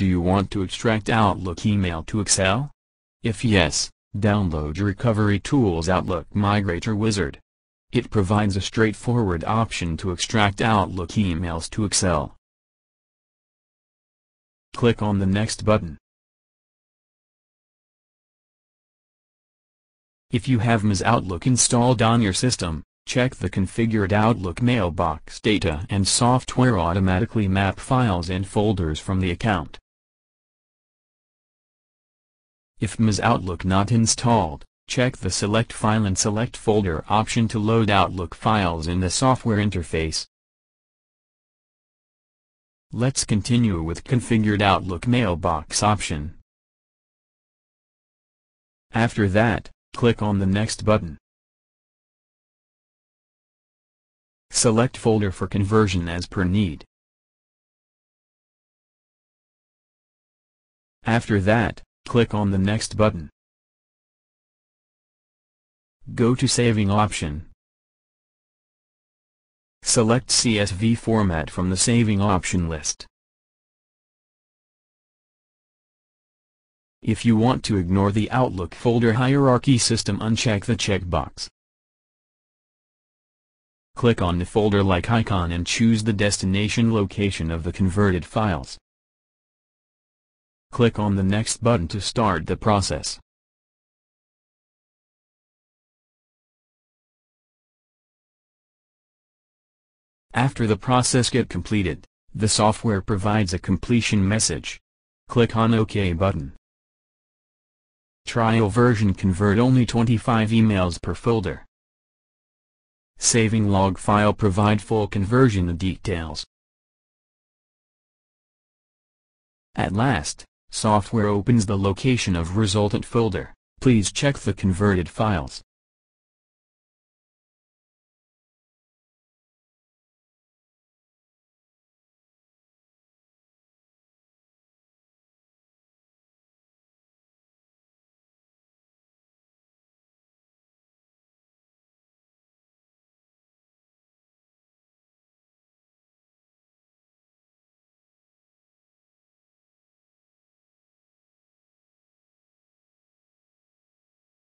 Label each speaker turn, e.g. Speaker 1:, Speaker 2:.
Speaker 1: Do you want to extract Outlook email to Excel? If yes, download Recovery Tools Outlook Migrator Wizard. It provides a straightforward option to extract Outlook emails to Excel. Click on the Next button. If you have MS Outlook installed on your system, check the configured Outlook mailbox data and software automatically map files and folders from the account. If MS Outlook not installed, check the Select File and Select Folder option to load Outlook files in the software interface. Let's continue with Configured Outlook Mailbox option. After that, click on the Next button. Select folder for conversion as per need. After that, click on the Next button. Go to Saving option. Select CSV format from the Saving option list. If you want to ignore the Outlook folder hierarchy system uncheck the checkbox. Click on the folder-like icon and choose the destination location of the converted files. Click on the Next button to start the process. After the process get completed, the software provides a completion message. Click on OK button. Trial version convert only 25 emails per folder. Saving log file provide full conversion details. At last, software opens the location of resultant folder. Please check the converted files.